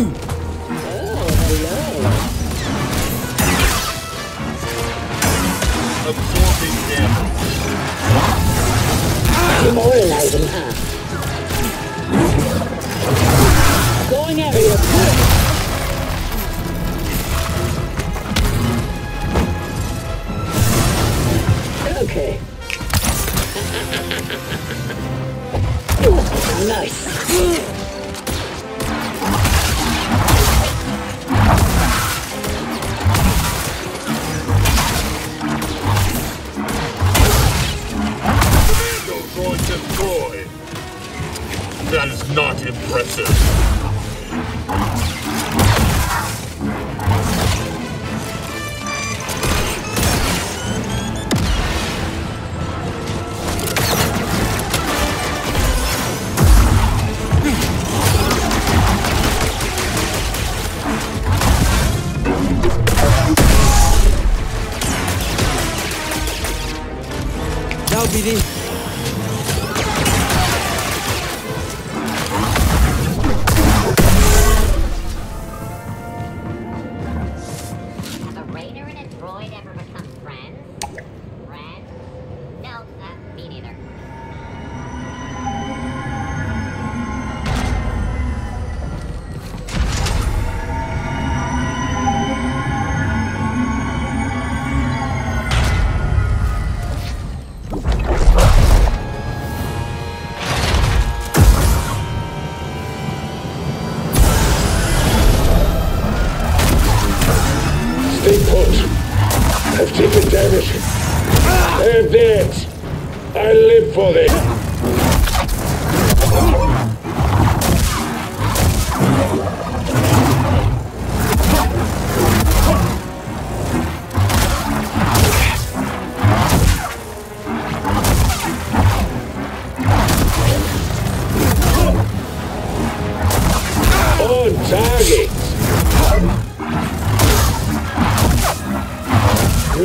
Absorbing Ciao,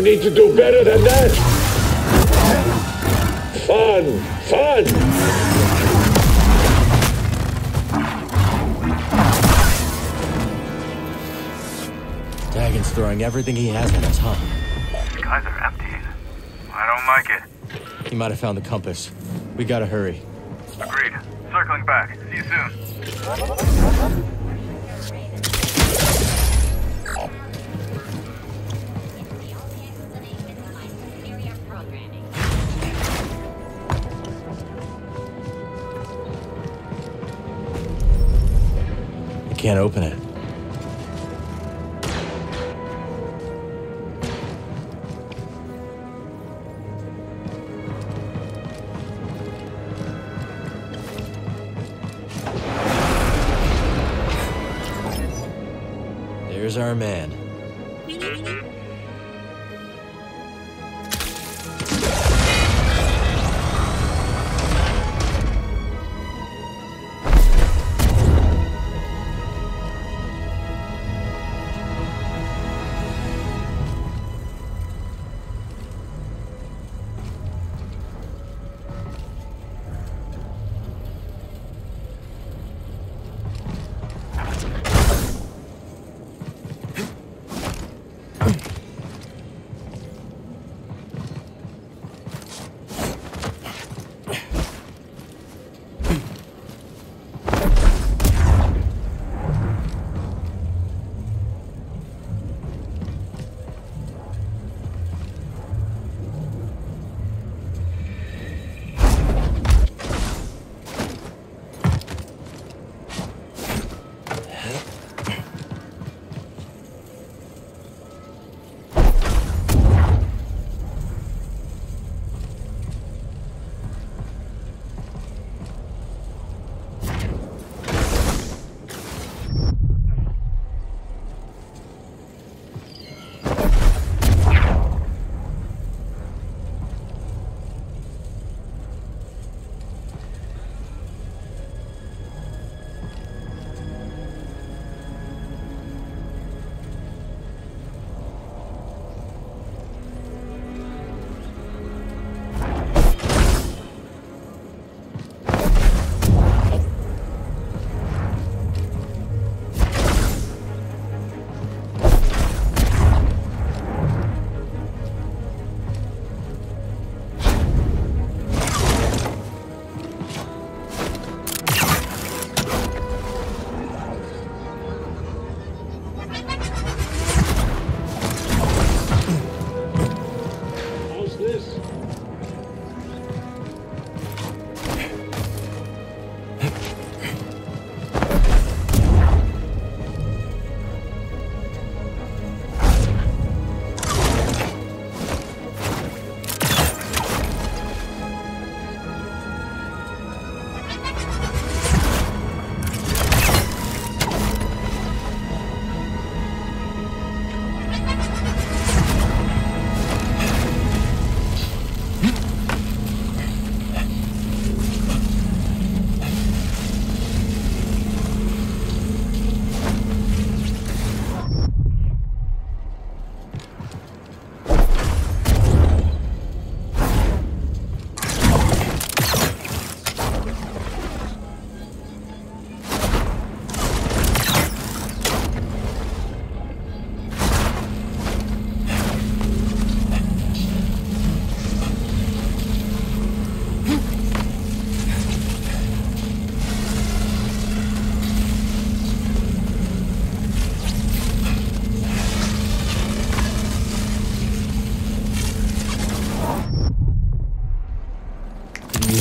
need to do better than that. Fun, fun. Dagan's throwing everything he has at us, huh? Guys are empty. I don't like it. He might have found the compass. We gotta hurry. Agreed. Circling back. See you soon. Can't open it. There's our man.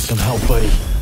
Can help but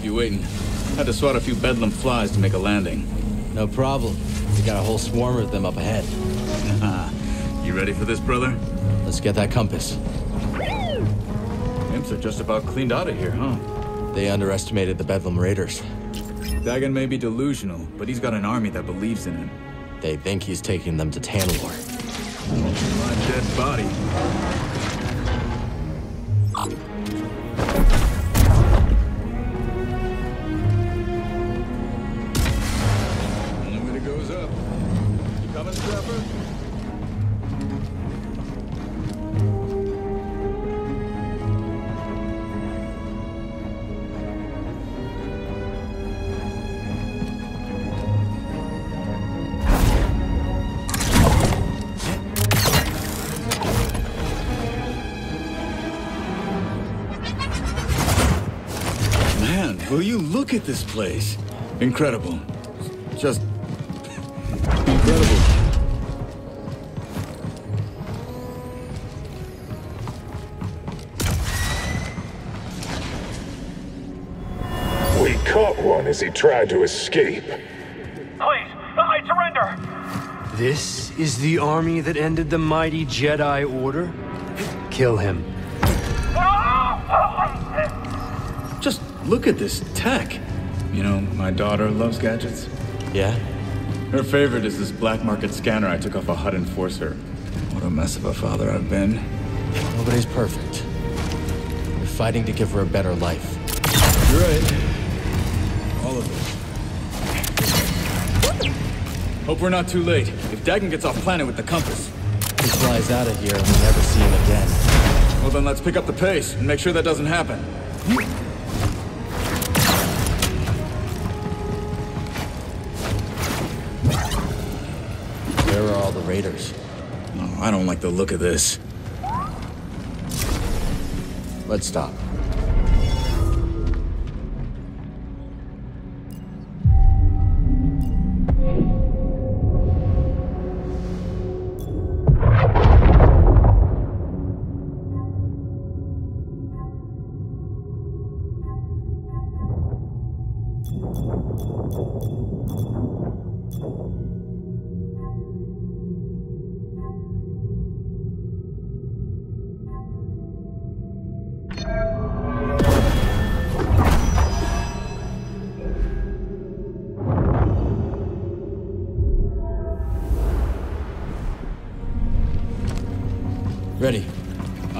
keep you waiting. Had to swat a few bedlam flies to make a landing. No problem. We got a whole swarm of them up ahead. You ready for this, brother? Let's get that compass. Imps are just about cleaned out of here, huh? They underestimated the Bedlam Raiders. Dagan may be delusional, but he's got an army that believes in him. They think he's taking them to Tanalor. My dead body. Look at this place? Incredible. Just incredible. We caught one as he tried to escape. Please, I surrender! This is the army that ended the mighty Jedi Order? Kill him. Just look at this tech. You know, my daughter loves gadgets. Yeah? Her favorite is this black market scanner I took off a Hutt enforcer. What a mess of a father I've been. Nobody's perfect. We're fighting to give her a better life. You're right. All of it. Hope we're not too late. If Dagan gets off planet with the compass, He flies out of here and we never see him again. well then let's pick up the pace and make sure that doesn't happen. Oh, I don't like the look of this. Let's stop.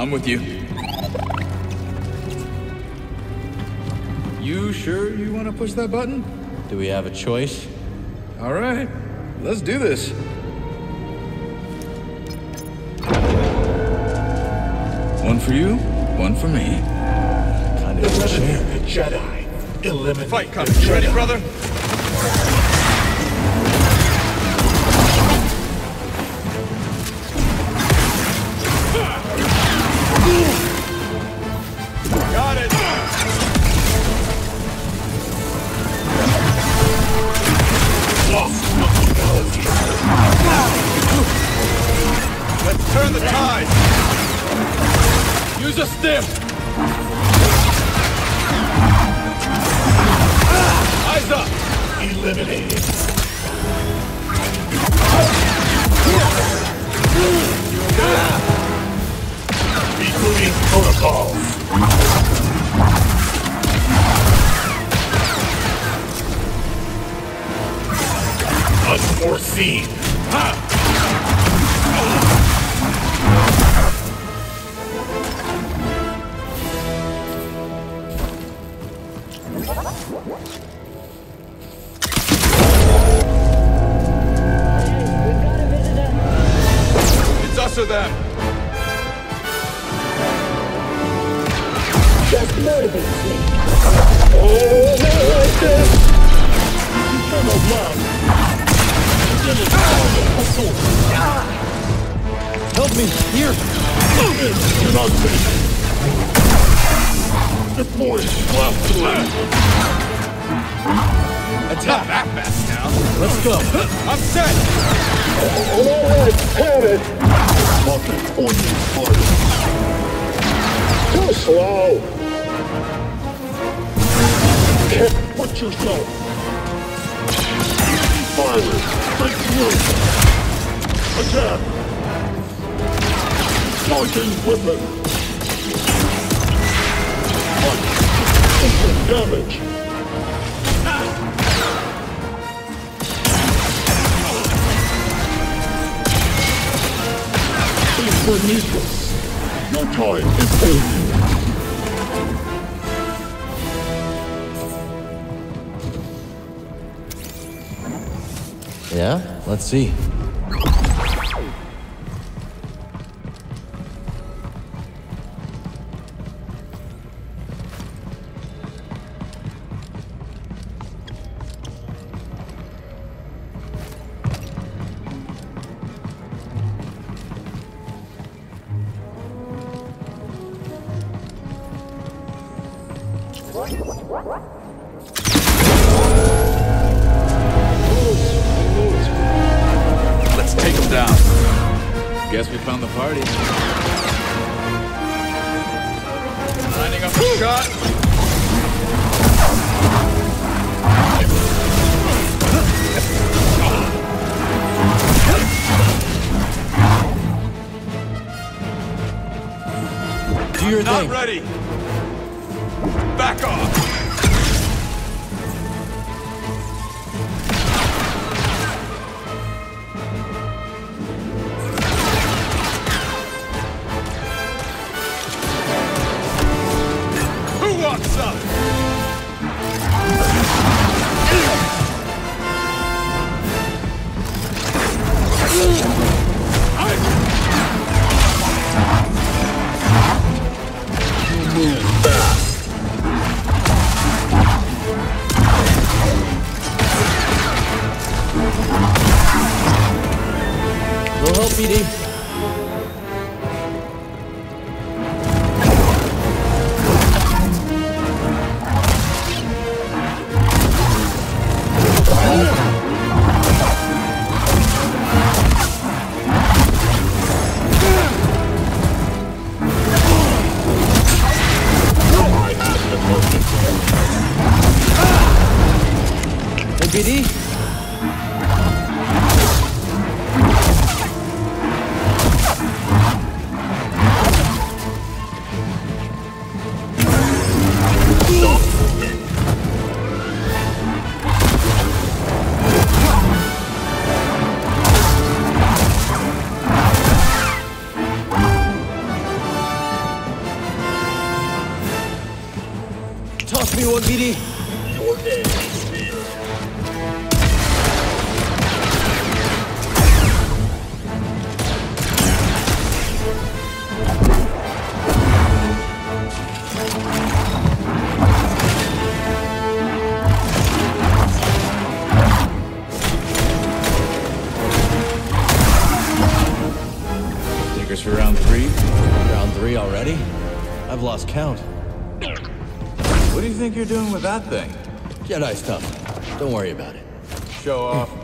I'm with you. You sure you want to push that button? Do we have a choice? All right, let's do this. One for you, one for me. Kind of a chair. The Jedi. Eliminate Fight comes. You ready, brother? Eliminated. Rebooting protocols. Unforeseen. Fucking onion fire. Too slow. Protect Put yourself. fire. Break through. Attack. Charging weapon. Punch. Instant damage. Infernitas. Your time is over. Yeah? Let's see. Let's take him down. Guess we found the party. Lining up a shot. Do your Not thing. ready. Back off. We'll help, Toss me one, BD. Your end is near. Take us for round three. Round three already? I've lost count. What do you think you're doing with that thing? Jedi stuff. Don't worry about it. Show off.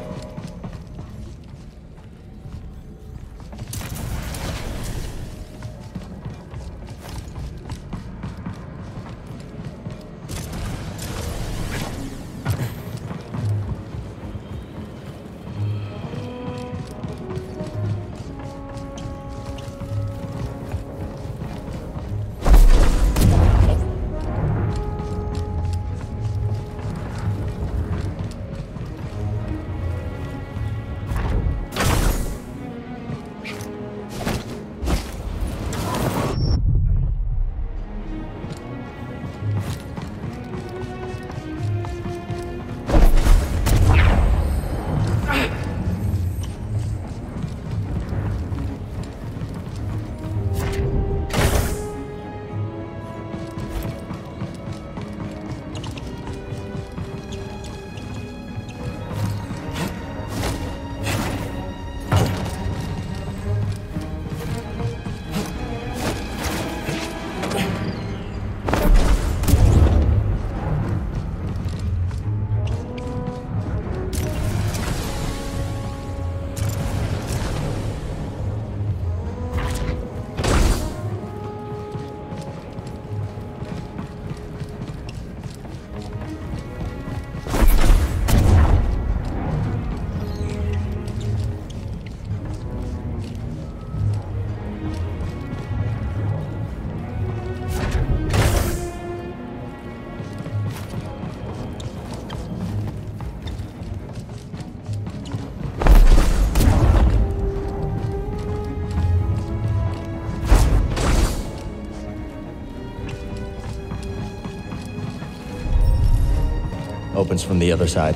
opens from the other side.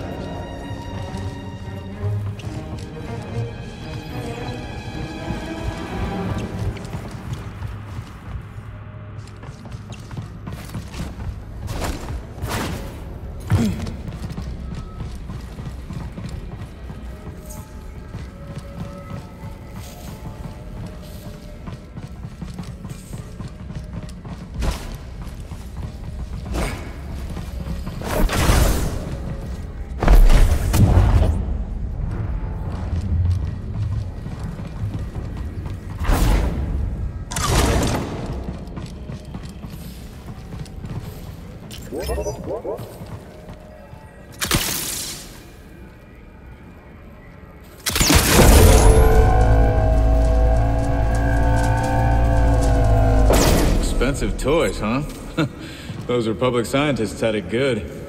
massive toys, huh? Those Republic scientists had it good.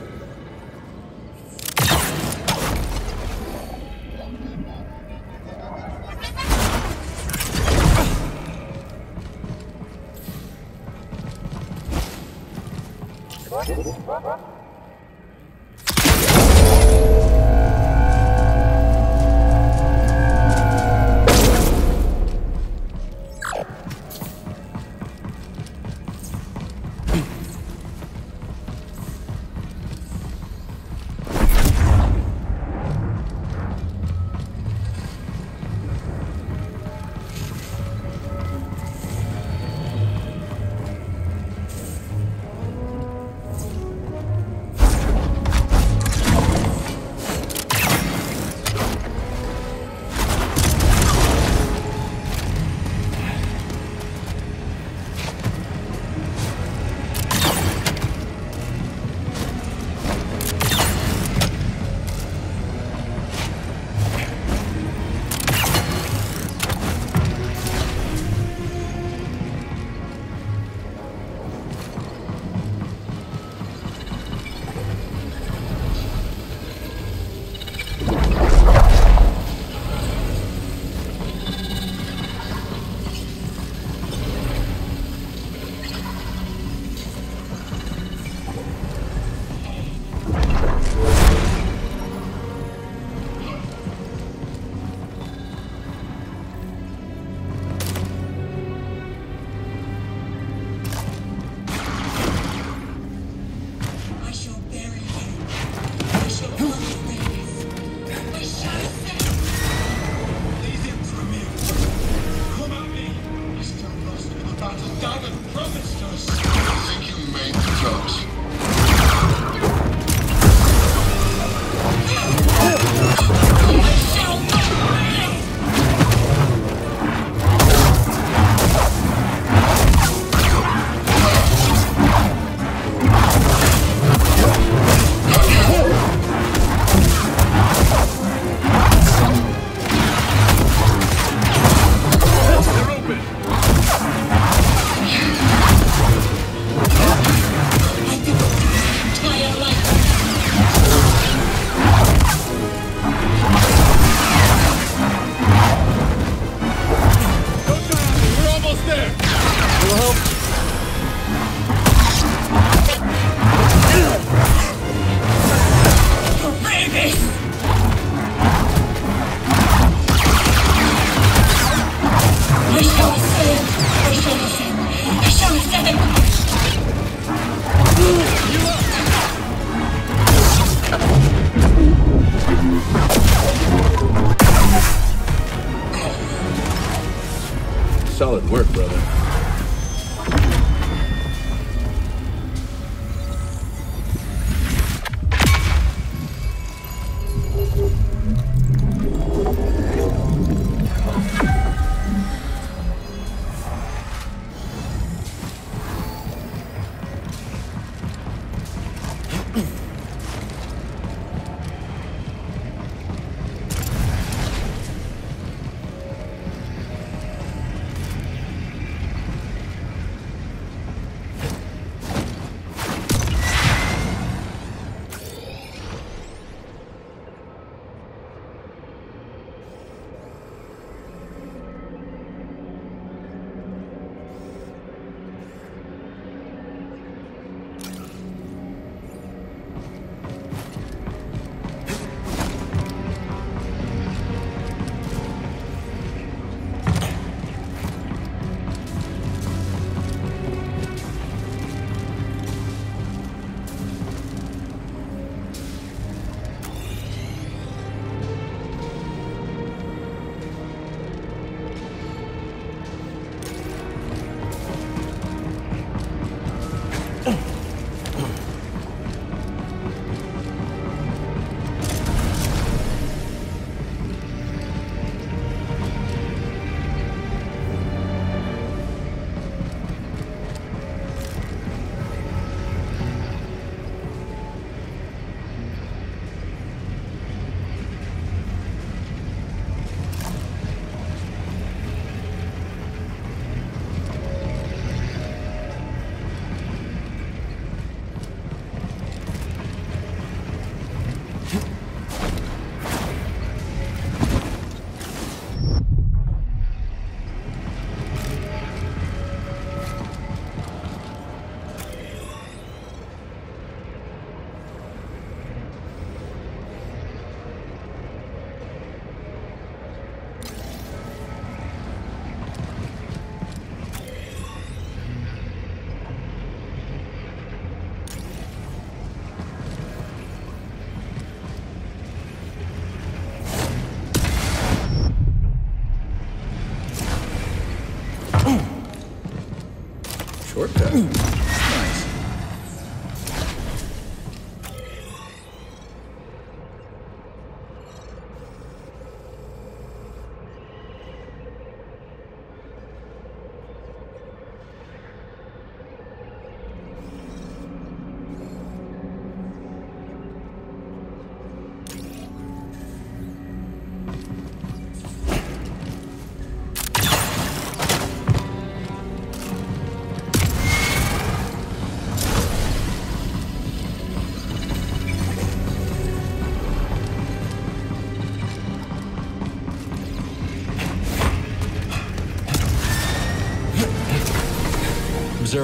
Shortcut.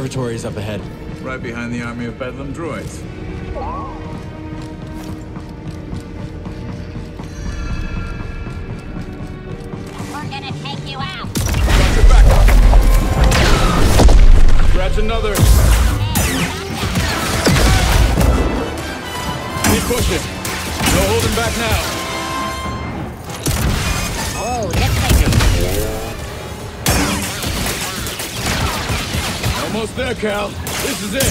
Observatory is up ahead. Right behind the army of Bedlam droids. We're gonna take you out. Watch your back! Scratch another! Keep pushing! No holding back now! Almost there, Cal. This is it!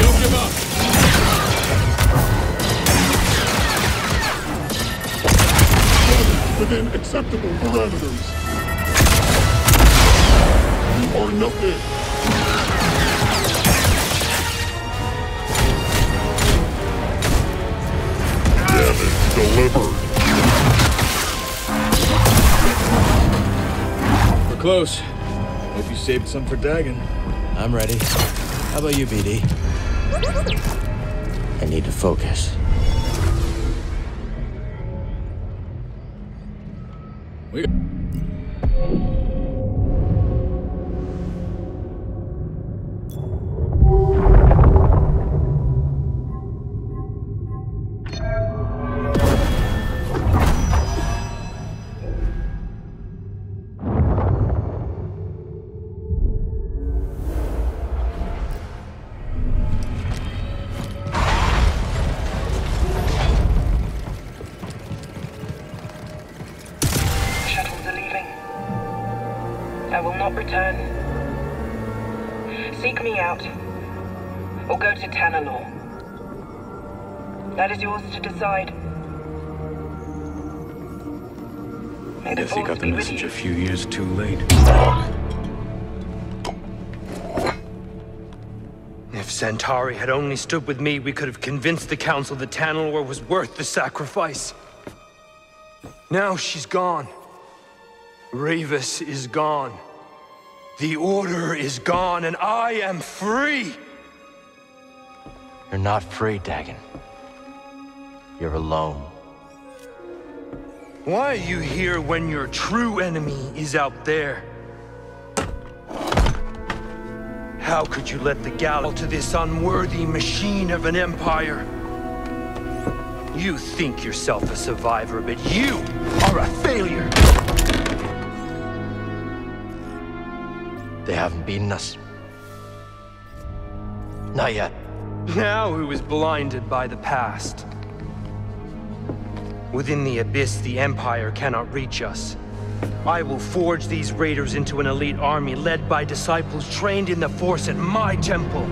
Don't give up! within acceptable parameters. You are nothing. Damage delivered. Close. Hope you saved some for Dagan. I'm ready. How about you, BD? I need to focus. We return. Seek me out. Or go to Tanalor. That is yours to decide. May the Guess he got the message a few years too late. If Santari had only stood with me, we could have convinced the Council that Tanalor was worth the sacrifice. Now she's gone. Rayvis is gone. The Order is gone, and I am free! You're not free, Dagan. You're alone. Why are you here when your true enemy is out there? How could you let the Gallo to this unworthy machine of an empire? You think yourself a survivor, but you are a failure! They haven't beaten us. Not yet. Now who is blinded by the past? Within the Abyss, the Empire cannot reach us. I will forge these raiders into an elite army led by disciples trained in the Force at my temple.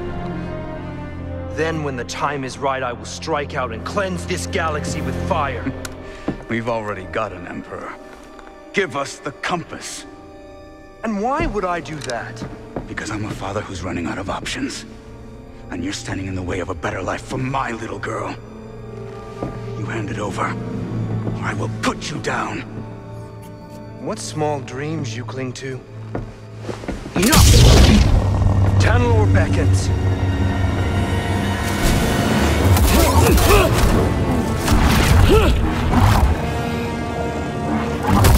Then, when the time is right, I will strike out and cleanse this galaxy with fire. We've already got an Emperor. Give us the compass. And why would I do that? Because I'm a father who's running out of options. And you're standing in the way of a better life for my little girl. You hand it over, or I will put you down. What small dreams you cling to? Enough! Tanalor beckons.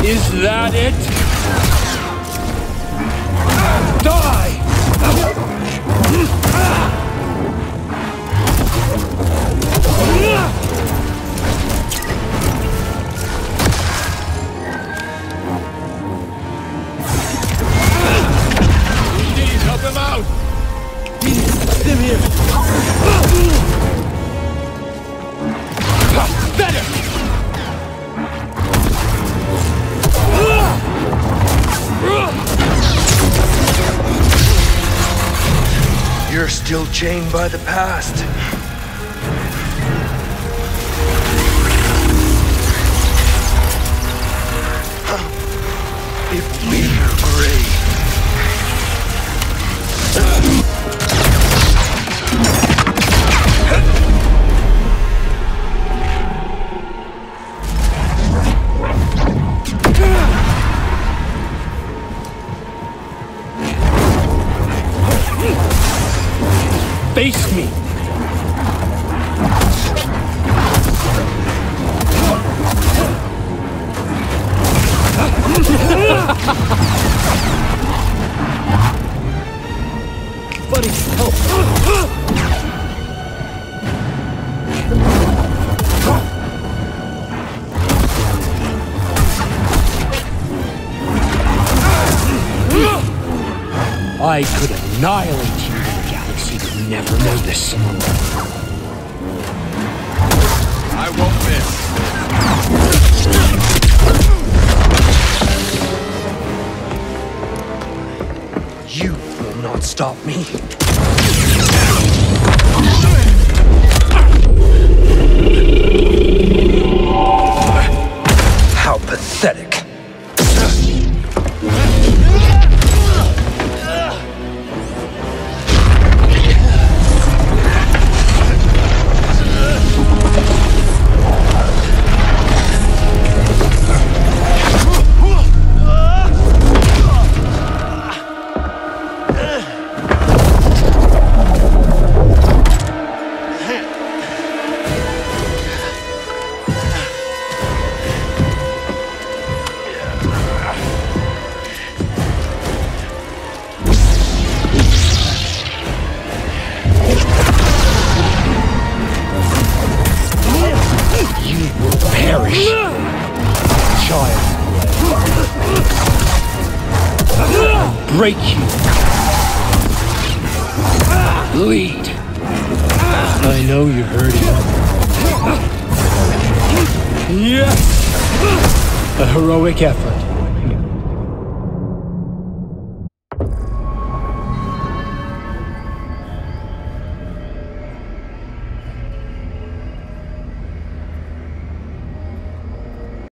Is that it? Past. Face me!